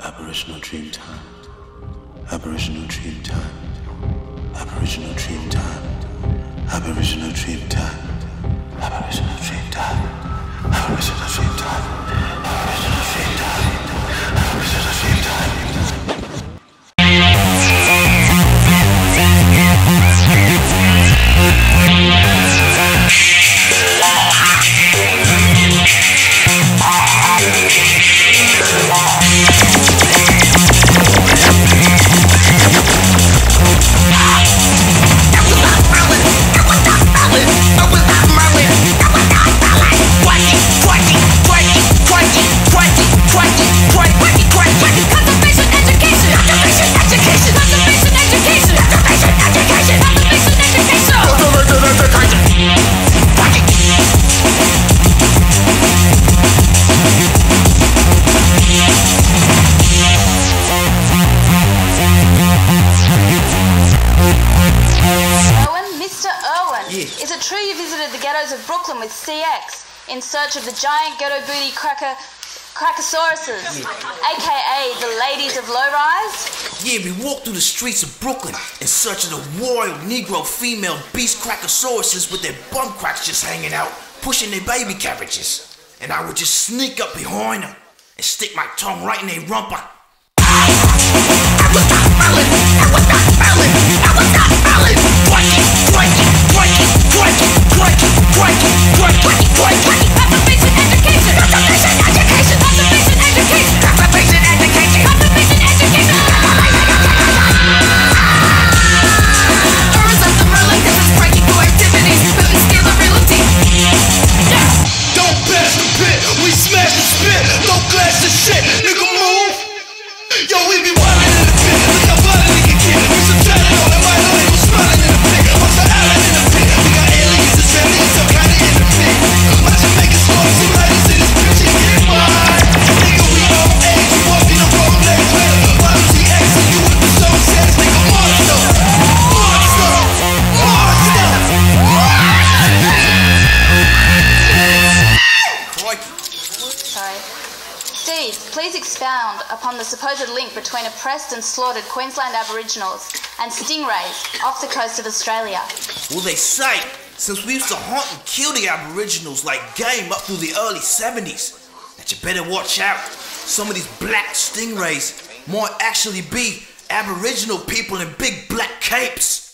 Aboriginal dream time. Aboriginal dream time. Aboriginal dream time. Aboriginal dream time. Of Brooklyn with CX in search of the giant ghetto booty cracker Cracosauruses, aka the ladies of low rise. Yeah, we walked through the streets of Brooklyn in search of the royal Negro female beast Cracosauruses with their bum cracks just hanging out, pushing their baby carriages. And I would just sneak up behind them and stick my tongue right in their rumper. Don't spit. Don't clash shit, nigga move. Yo, we be wildin' upon the supposed link between oppressed and slaughtered Queensland Aboriginals and stingrays off the coast of Australia. Well, they say, since we used to hunt and kill the Aboriginals like game up through the early 70s, that you better watch out. Some of these black stingrays might actually be Aboriginal people in big black capes.